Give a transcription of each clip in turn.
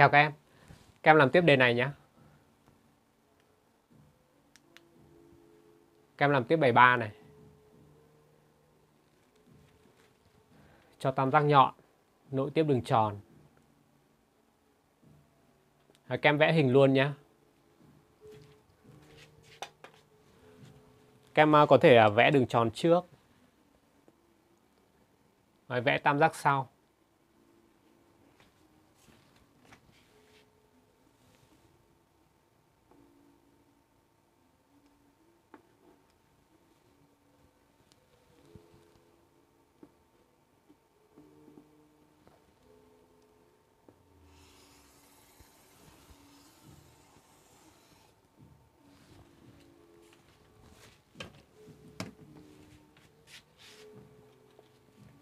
Chào các em. Các em làm tiếp đề này nhé. Các em làm tiếp bài 3 này. Cho tam giác nhọn, nội tiếp đường tròn. Rồi, các em vẽ hình luôn nhé. Các em à, có thể à, vẽ đường tròn trước. Rồi, vẽ tam giác sau.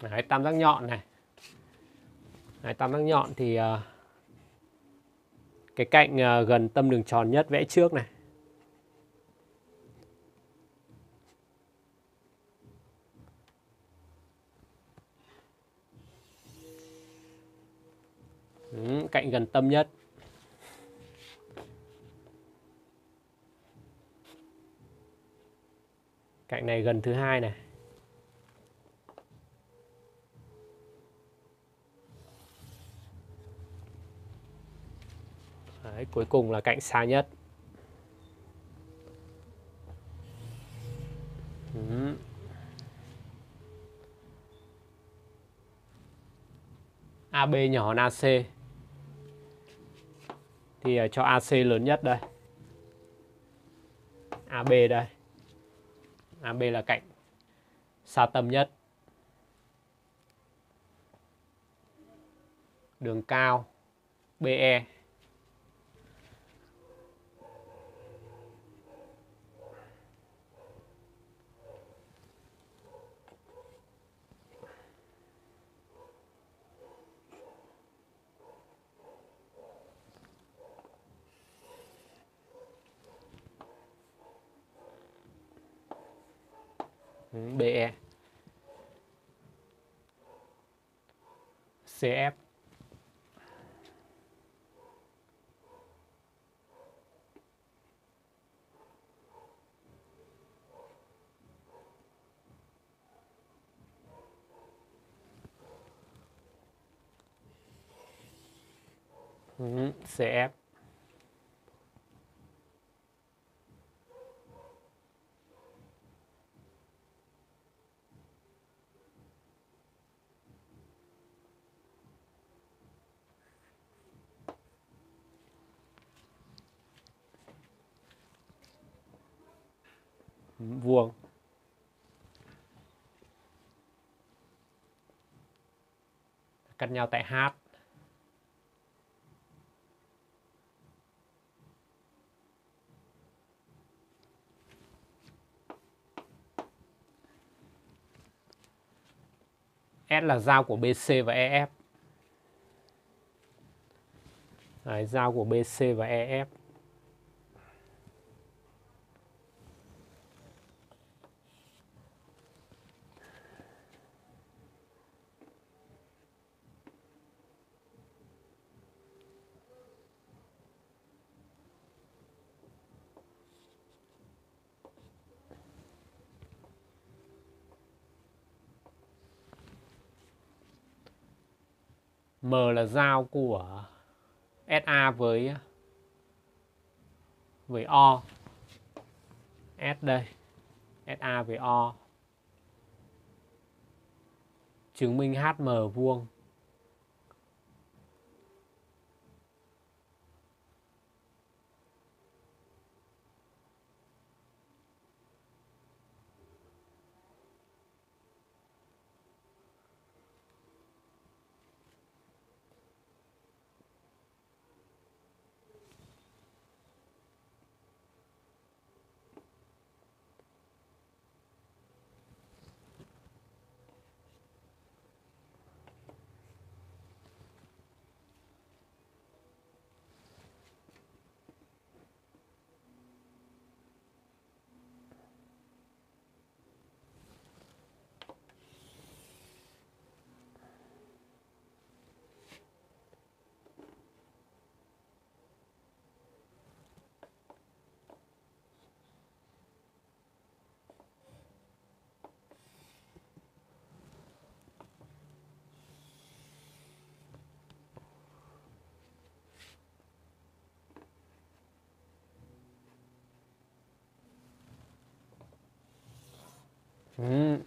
Đấy, tam giác nhọn này. Đấy, tam giác nhọn thì uh, cái cạnh uh, gần tâm đường tròn nhất vẽ trước này. Ừ, cạnh gần tâm nhất. Cạnh này gần thứ hai này. Đấy, cuối cùng là cạnh xa nhất. Ừ. AB nhỏ hơn AC thì ờ, cho AC lớn nhất đây. AB đây. AB là cạnh xa tâm nhất. Đường cao BE CF ừ, CF vuông cắt nhau tại H S là giao của BC và EF. Đấy, giao của BC và EF. M là giao của SA với với O. S đây. SA với O. Chứng minh HM vuông. Ừ.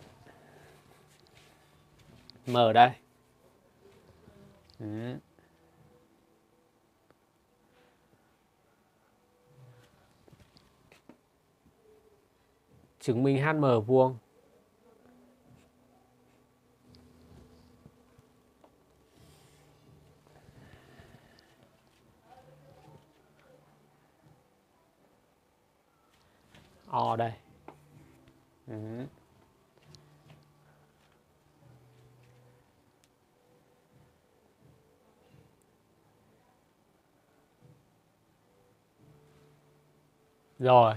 Đây ừ. chứng minh HM vuông O đây. Ừ. Rồi,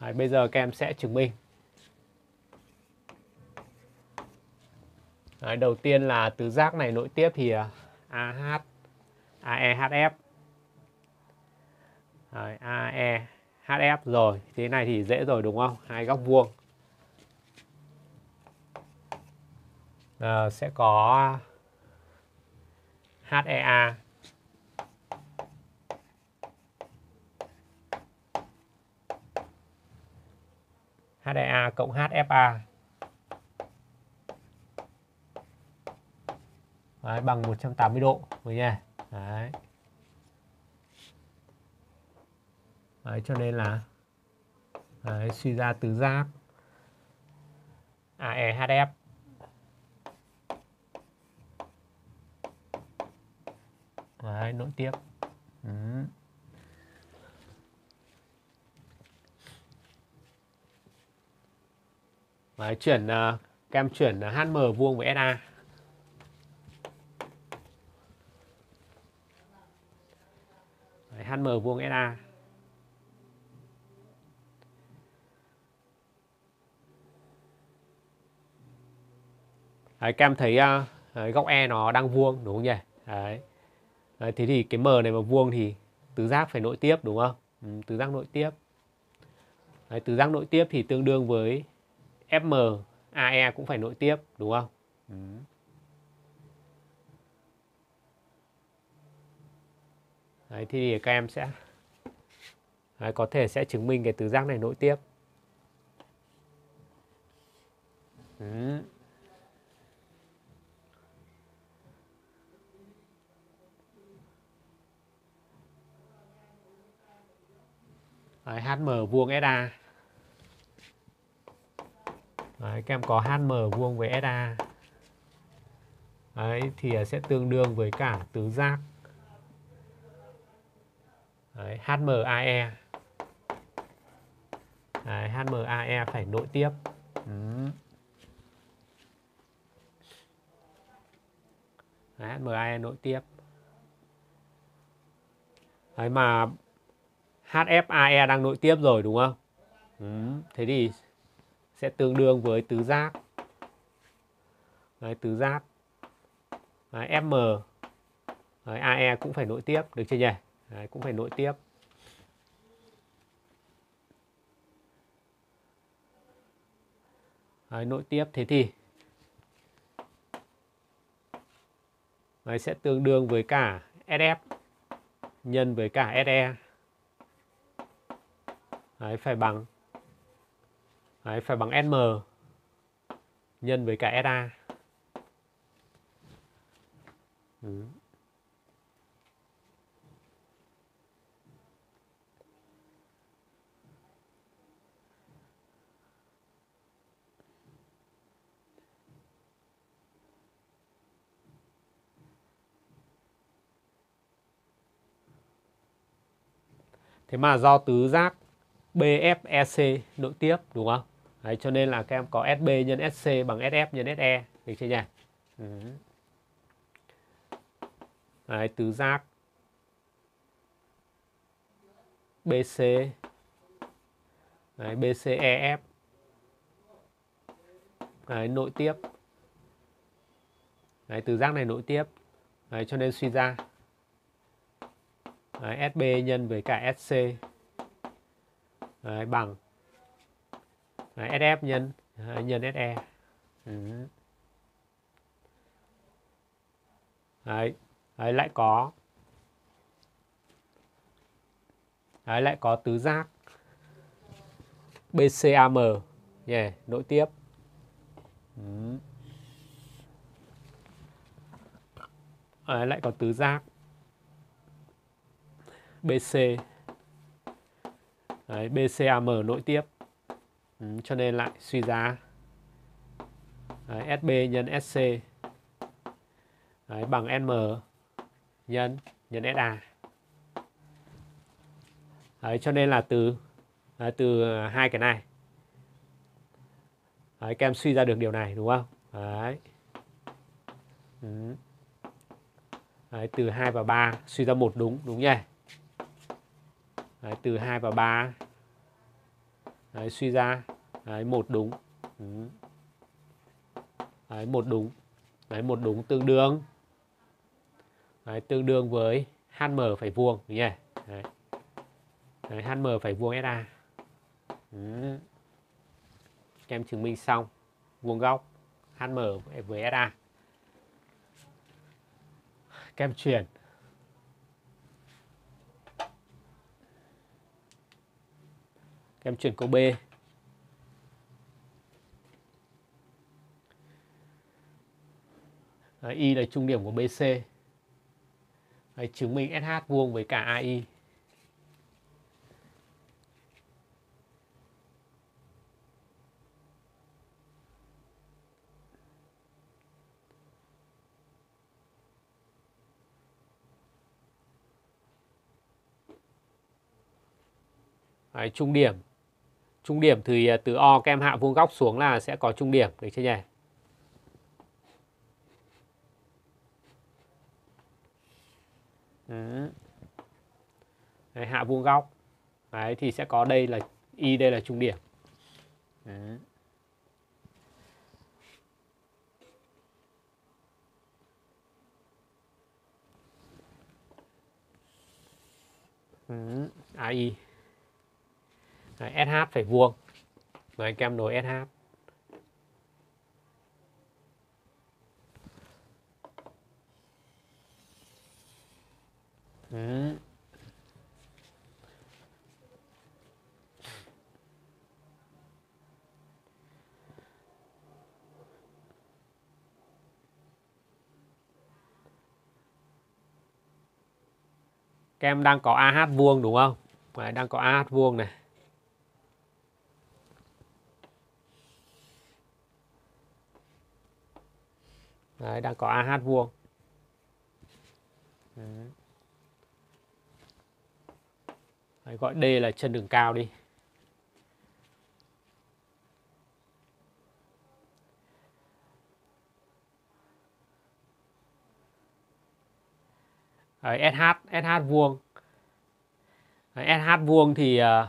Đấy, bây giờ các em sẽ chứng minh. Đấy, đầu tiên là tứ giác này nội tiếp thì à, AH, AEHF. Đấy, AE HF rồi thế này thì dễ rồi đúng không? Hai góc vuông. À, sẽ có HEA HDA cộng HFA Đấy, bằng 180 độ rồi nha. Đấy. Đấy, cho nên là đấy, suy ra tứ giác AEHF Đấy, nội tiếp. Ừ. Đấy, chuyển uh, kem chuyển HM vuông với SA. Đấy, HM vuông SA. Đấy, các em thấy uh, đấy, góc E nó đang vuông đúng không nhỉ? Đấy. đấy. Thế thì cái M này mà vuông thì tứ giác phải nội tiếp đúng không? Ừ, tứ giác nội tiếp. Đấy, tứ giác nội tiếp thì tương đương với FM AE cũng phải nội tiếp đúng không? Ừ. Đấy, thì các em sẽ đấy, có thể sẽ chứng minh cái tứ giác này nội tiếp. Ừ. Đấy, HM vuông SA. Đấy, các em có HM vuông với SA. Đấy, thì à, sẽ tương đương với cả tứ giác. Đấy, HMAE. Đấy, HMAE phải nội tiếp. Ừ. Đấy, HMAE nội tiếp. Đấy mà HFAE đang nội tiếp rồi đúng không? Ừ, thế thì sẽ tương đương với tứ giác. Đấy, tứ giác. Đấy, M Đấy, AE cũng phải nội tiếp, được chưa nhỉ? Đấy, cũng phải nội tiếp. Đấy, nội tiếp thế thì Đấy, sẽ tương đương với cả SF nhân với cả SE. Đấy, phải bằng Đấy, phải bằng M nhân với cả SA. Ừ. Thế mà do tứ giác BFEC nội tiếp đúng không? Đấy, cho nên là các em có SB nhân SC bằng SF nhân SE được chưa nhỉ? Ừ. Đấy, tứ giác. BC Đấy, BCEF Đấy, nội tiếp. Đấy, tứ giác này nội tiếp. Đấy, cho nên suy ra. Đấy, SB nhân với cả SC Đấy, bằng Đấy, SF nhân Đấy, nhân SE ừ. Đấy. Đấy lại có Đấy lại có tứ giác BCAM yeah, nội tiếp ừ. Đấy, lại có tứ giác BC Đấy, BCAM nội tiếp. Ừ, cho nên lại suy giá. Đấy, SB nhân SC Đấy, bằng M nhân nhân SA Đấy, cho nên là từ đấy, từ hai cái này. Đấy, các em suy ra được điều này đúng không? Đấy. Ừ. Đấy, từ 2 và 3 suy ra một đúng đúng nhỉ? Đấy, từ 2 và 3 đấy, suy ra. Đấy, một đúng. Ừ. Đấy, một đúng. Đấy, một đúng tương đương. Đấy, tương đương với HM phải vuông đúng nhỉ? Đấy. Đấy, HM phải vuông SA ừ. em chứng minh xong. Vuông góc HM với SA kem chuyển. Em chuyển câu B. Đấy, Y là trung điểm của BC Đấy, chứng minh SH vuông với cả AI Đấy, trung điểm trung điểm thì à, từ O kem hạ vuông góc xuống là sẽ có trung điểm được chưa nhỉ? Đấy, hạ vuông góc. Đấy, thì sẽ có đây là y đây là trung điểm. Đấy. Ừ, AI Đấy, SH phải vuông Đấy, kem nối SH ừ. Kem đang có AH vuông đúng không? Đấy, đang có AH vuông này. Đấy, đang có AH vuông. Đấy, gọi D là chân đường cao đi. Đấy, SH, SH vuông. Đấy, SH vuông thì ờ,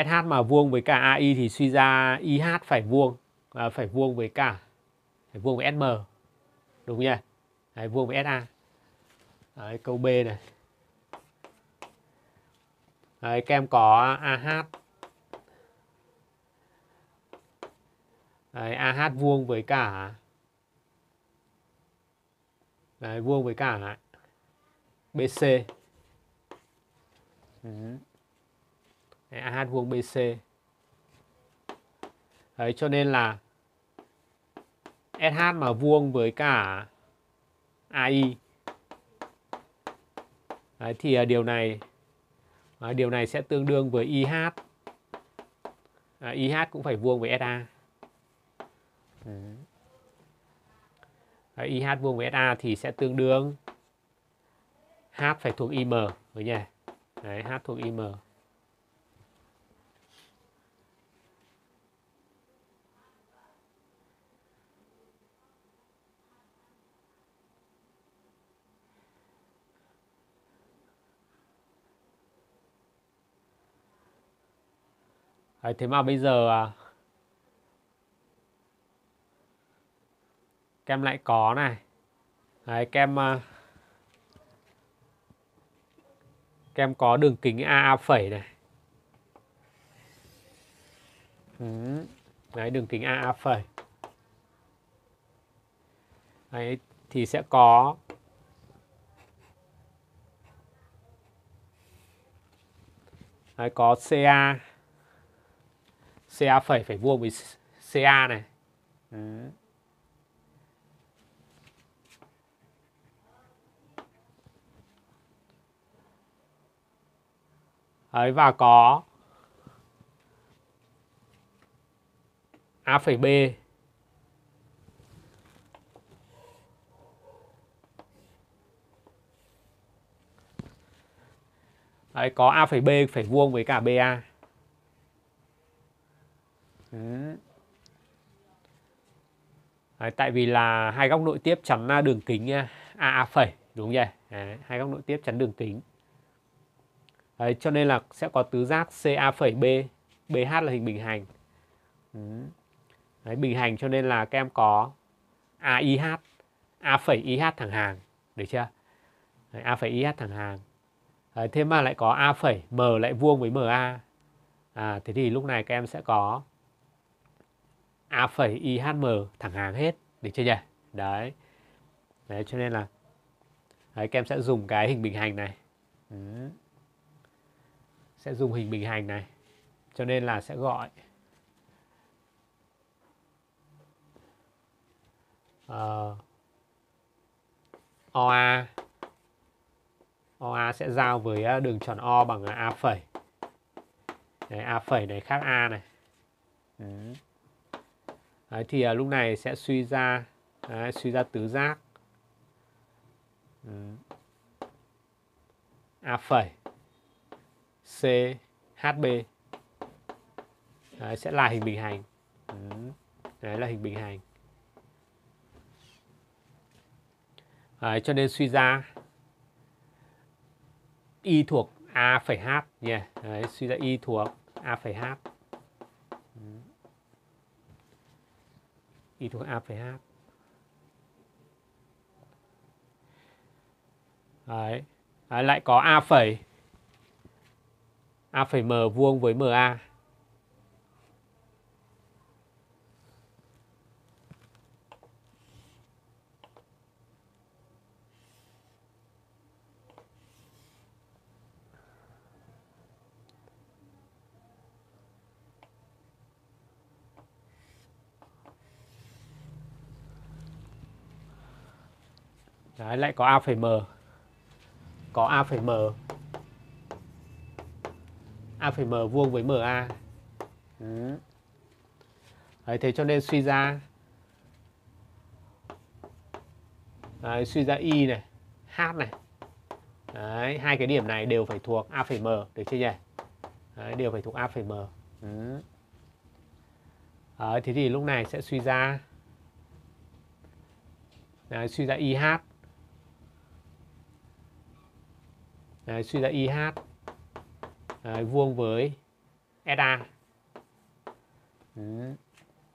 uh, SH mà vuông với cả AI thì suy ra IH phải vuông, uh, phải vuông với cả vuông với SM. Đúng nha Đấy, vuông với SA. Đấy, câu B này. Đấy, các em có AH. Đấy, AH vuông với cả Đấy, vuông với cả BC. Ừ. Đấy, AH vuông BC. Đấy, cho nên là SH mà vuông với cả AI Đấy, thì à, điều này à, điều này sẽ tương đương với IH à, IH cũng phải vuông với SA Đấy, IH vuông với SA thì sẽ tương đương H phải thuộc IM với nhỉ Đấy, H thuộc IM Đấy, thế mà bây giờ à, kem lại có này Đấy, kem à, kem có đường kính AA phẩy này ừ. Đấy, đường kính AA phẩy Đấy, thì sẽ có Đấy, có CA CA phẩy phải vuông với CA này. ừ. Đấy, và có A phẩy B Đấy, có A phẩy B phải vuông với cả BA. Đấy, tại vì là hai góc nội tiếp chắn à, đường kính AA phẩy đúng không nhỉ? Đấy, hai góc nội tiếp chắn đường kính. Đấy, cho nên là sẽ có tứ giác CA phẩy B, BH là hình bình hành. Đấy, bình hành cho nên là các em có AIH, A phẩy IH thẳng hàng, được chưa? Đấy, A phẩy IH thẳng hàng. Đấy, thế mà lại có A phẩy M lại vuông với MA. À, thế thì lúc này các em sẽ có A phẩy IHM thẳng hàng hết. Được chưa nhỉ? Đấy. Đấy, cho nên là đấy, các em sẽ dùng cái hình bình hành này. Ừ. Sẽ dùng hình bình hành này. Cho nên là sẽ gọi ờ. uh, OA OA sẽ giao với à, đường tròn O bằng A phẩy. Đấy, A phẩy này khác A này. Ừ. Đấy, thì à, lúc này sẽ suy ra đấy, suy ra tứ giác. Ừ. A phẩy C HB đấy, sẽ là hình bình hành. Ừ. Đấy là hình bình hành. Đấy, cho nên suy ra y thuộc a phẩy h nha Đấy, suy ra y thuộc a phẩy h y thuộc a phẩy h. Đấy. Đấy, lại có a phẩy. A phẩy m vuông với ma Đấy, lại có A phẩy M. Có A phẩy M. A phẩy M vuông với MA. Ừ. Đấy, thế cho nên suy ra Đấy, suy ra Y này, H này. Đấy, hai cái điểm này đều phải thuộc A phẩy M, được chưa nhỉ? Đấy, đều phải thuộc A phẩy M. Ừ. Đấy, thế thì lúc này sẽ suy ra Đấy, suy ra IH Đấy, suy ra IH Đấy, vuông với SA.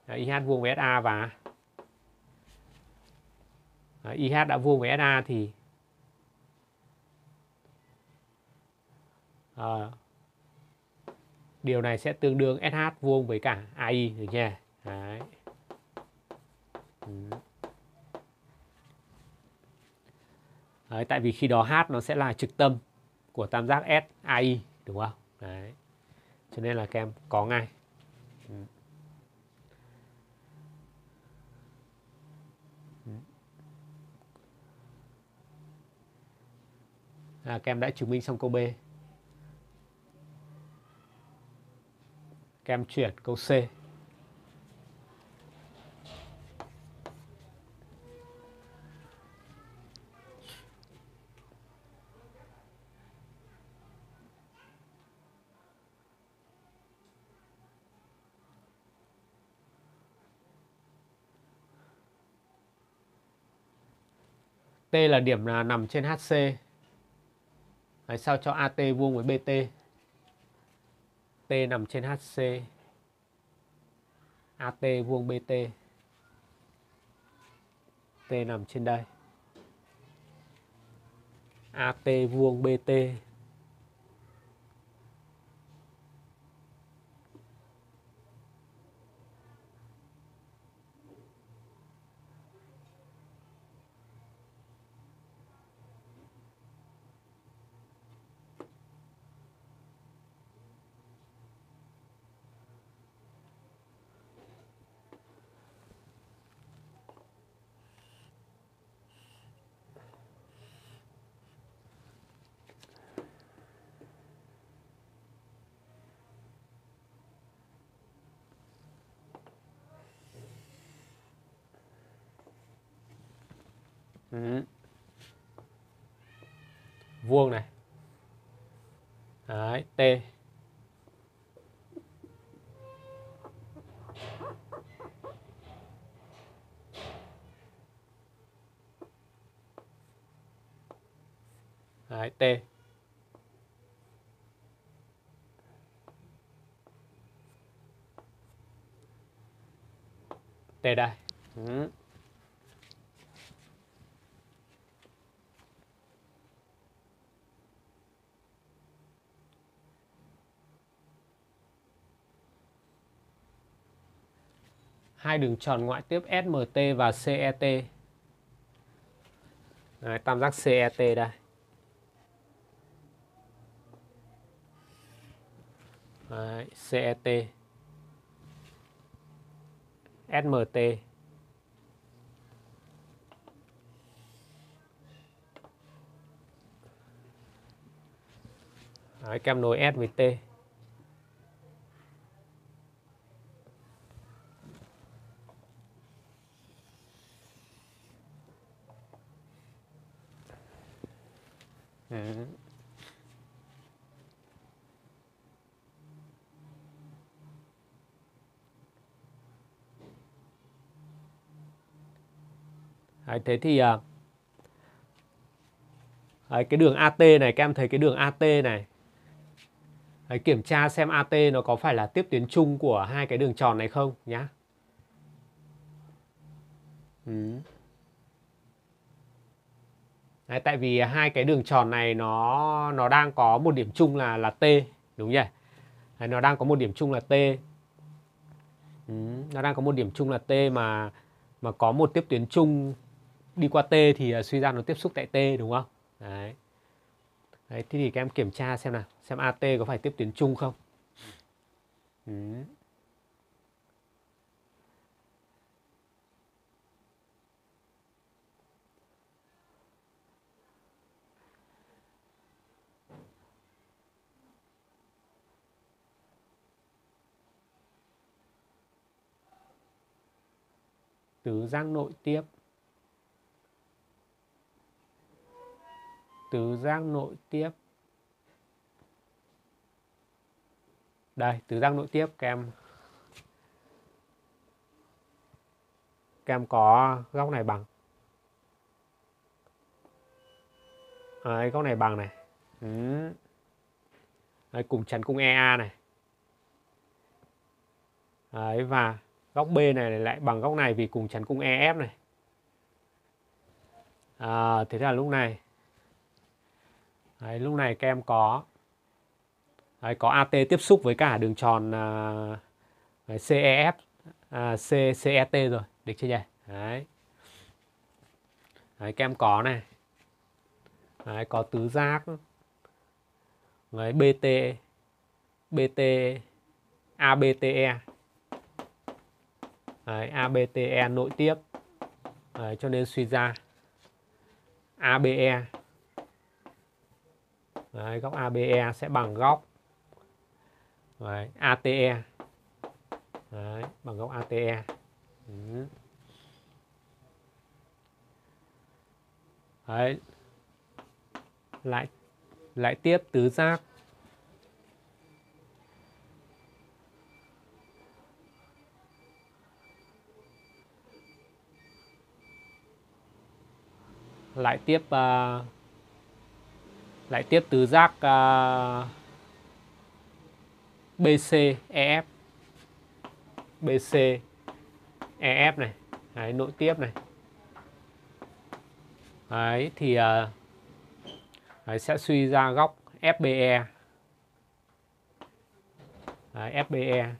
Đấy, IH vuông với SA và Đấy, IH đã vuông với SA thì à, điều này sẽ tương đương SH vuông với cả AI được nha. Đấy. Đấy, tại vì khi đó H nó sẽ là trực tâm của tam giác SAI đúng không? Đấy. Cho nên là các em có ngay. Ừ. À, các em đã chứng minh xong câu B. Các em chuyển câu C. T là điểm là nằm trên HC. Đấy, sao cho AT vuông với BT. T nằm trên HC. AT vuông BT. T nằm trên đây. AT vuông BT Đấy, T T đây ừ. hai đường tròn ngoại tiếp SMT và CET. Đấy, tam giác CET đây. Đấy, CET. SMT. Đấy, kem nối S với T. Mm-hmm. Đấy, thế thì à, đấy, cái đường AT này các em thấy cái đường AT này đấy, kiểm tra xem AT nó có phải là tiếp tuyến chung của hai cái đường tròn này không nhá. Ừ. Đấy, tại vì hai cái đường tròn này nó nó đang có một điểm chung là là T đúng nhỉ? Đấy, nó đang có một điểm chung là T. Ừ, nó đang có một điểm chung là T mà mà có một tiếp tuyến chung đi qua T thì uh, suy ra nó tiếp xúc tại T đúng không? Đấy. Đấy, thế thì các em kiểm tra xem nào, xem AT có phải tiếp tuyến chung không? Ừ. tứ giác nội tiếp tứ giác nội tiếp. Đây tứ giác nội tiếp các em. Các em có góc này bằng. Đấy, góc này bằng này. Ừ. Đấy, cùng chắn cung EA này. Đấy, và góc B này lại bằng góc này vì cùng chắn cung EF này. À, thế là lúc này đấy, lúc này các em có đấy, có AT tiếp xúc với cả đường tròn à, CEF à, C, CET rồi được chưa nhỉ? Đấy. đấy các em có này. Đấy, có tứ giác. Đấy, BT BT ABTE Đấy, ABTE nội tiếp. Đấy, cho nên suy ra ABE Đấy, góc ABE sẽ bằng góc Đấy, ATE Đấy, bằng góc ATE ừ. Đấy. Lại lại tiếp tứ giác lại tiếp uh, lại tiếp tứ giác à, uh, BC EF BC EF này. Đấy, nội tiếp này. Đấy, thì uh, đấy, sẽ suy ra góc FBE Đấy, FBE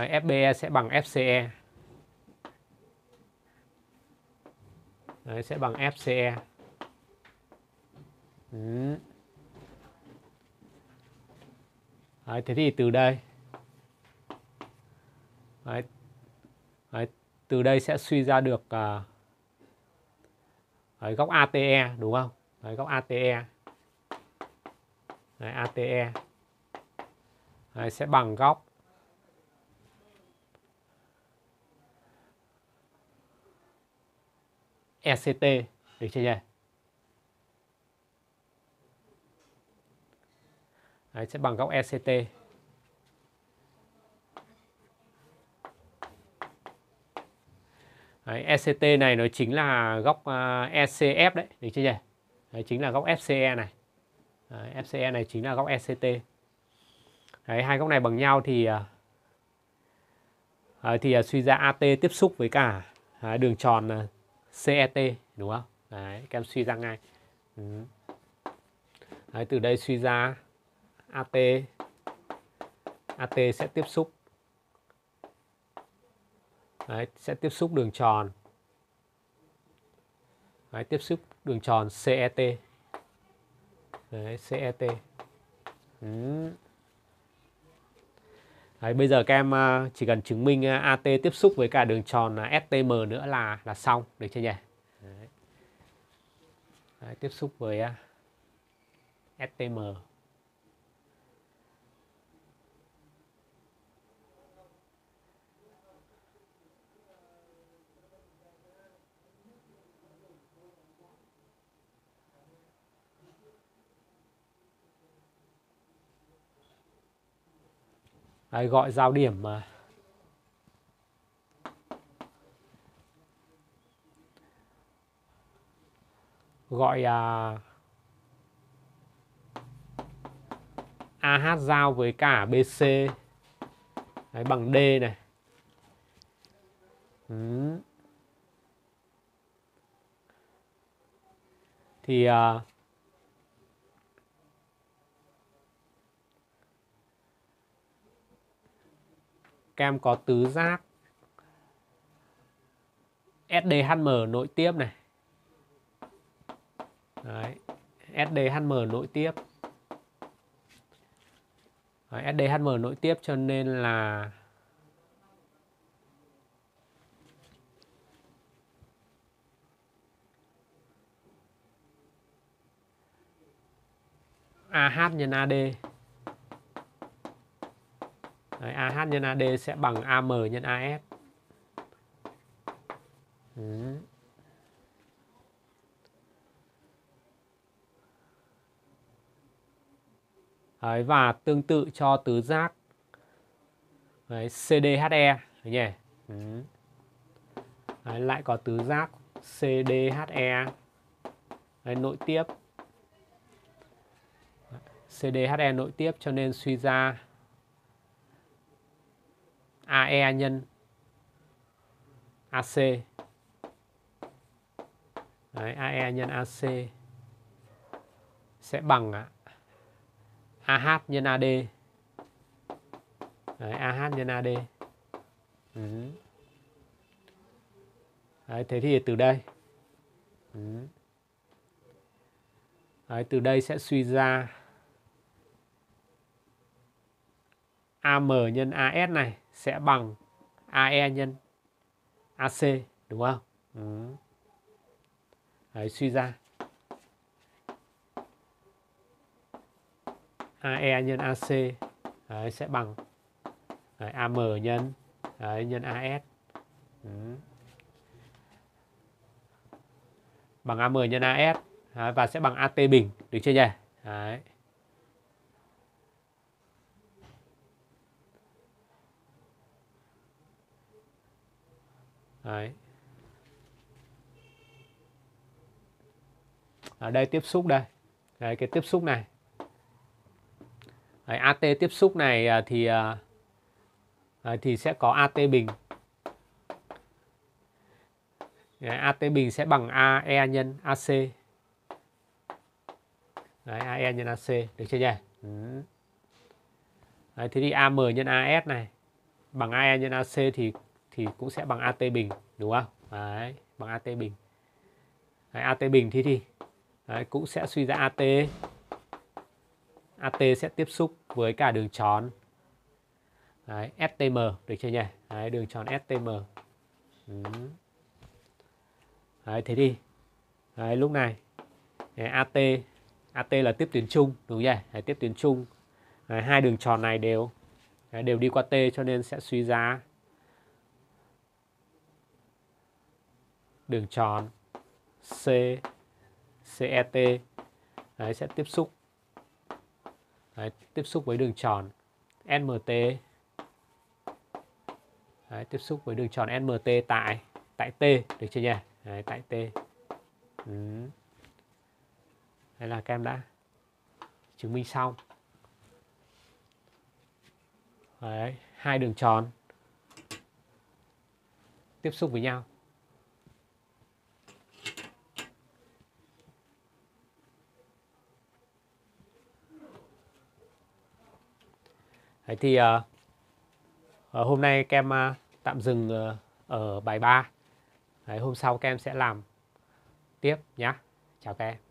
Ờ, FBE sẽ bằng FCE. Đấy, sẽ bằng FCE. Ừ. Đấy, thế thì từ đây Đấy. Đấy, từ đây sẽ suy ra được uh, đấy, góc ATE đúng không? Đấy, góc ATE. Đấy, ATE. Đấy, sẽ bằng góc ECT được chưa nhỉ? Đấy, sẽ bằng góc ECT. Đấy, ECT này nó chính là góc à, uh, ECF đấy, được chưa nhỉ? Đấy chính là góc FCE này. Đấy, FCE này chính là góc ECT. Đấy, hai góc này bằng nhau thì uh, thì uh, suy ra AT tiếp xúc với cả uh, đường tròn uh, CET đúng không? Đấy, các em suy ra ngay. Ừ. Đấy, từ đây suy ra AT AT sẽ tiếp xúc Đấy, sẽ tiếp xúc đường tròn Đấy, tiếp xúc đường tròn CET Đấy, CET ừ. Đấy, bây giờ các em à, chỉ cần chứng minh à, AT tiếp xúc với cả đường tròn STM nữa là là xong được chưa nhỉ? Đấy. Đấy, tiếp xúc với uh, STM. Đấy, gọi giao điểm mà gọi à, AH giao với cả BC Đấy, bằng D này. Ừ. Thì à, các em có tứ giác. SDHM nội tiếp này. Đấy. SDHM nội tiếp. Đấy, SDHM nội tiếp cho nên là AH nhân AD Đấy, AH nhân AD sẽ bằng AM nhân AS. Ừ. Đấy, và tương tự cho tứ giác Đấy, CDHE nhỉ? Ừ. Đấy, lại có tứ giác CDHE Đấy, nội tiếp CDHE nội tiếp cho nên suy ra AE nhân. AC Đấy, AE nhân AC sẽ bằng AH nhân AD Đấy, AH nhân AD ừ. Đấy, thế thì từ đây. Ừ. Đấy, từ đây sẽ suy ra AM nhân AS này sẽ bằng AE nhân AC đúng không? Ừ. Đấy, suy ra AE nhân AC đấy, sẽ bằng đấy, AM nhân đấy, nhân AS ừ. bằng AM nhân AS đấy, và sẽ bằng AT bình được chưa nhỉ? Đấy. Đấy. Ở đây tiếp xúc đây. Đấy, cái tiếp xúc này. Đấy, AT tiếp xúc này à, thì à, đấy, thì sẽ có AT bình. Đấy, AT bình sẽ bằng AE nhân AC. Đấy, AE nhân AC. Được chưa nhỉ? Ừ. Đấy, thế thì AM nhân AS này bằng AE nhân AC thì thì cũng sẽ bằng AT bình đúng không? Đấy, bằng AT bình. Đấy, AT bình thì thì đấy, cũng sẽ suy ra AT. AT sẽ tiếp xúc với cả đường tròn đấy, STM được chưa nhỉ? Đấy, đường tròn STM. Ừ. Đấy, thế thì đấy, lúc này đấy, AT AT là tiếp tuyến chung đúng không nhỉ? Đấy, tiếp tuyến chung. Đấy, hai đường tròn này đều Đấy, đều đi qua T cho nên sẽ suy ra đường tròn C CET Đấy, sẽ tiếp xúc Đấy, tiếp xúc với đường tròn NMT Đấy, tiếp xúc với đường tròn NMT tại tại T được chưa nhỉ? Đấy, tại T. Ừ. Đây là các em đã chứng minh xong. Đấy, hai đường tròn tiếp xúc với nhau. Đấy thì uh, hôm nay các em uh, tạm dừng uh, ở bài 3. Đấy, hôm sau các em sẽ làm tiếp nhé. Chào các em.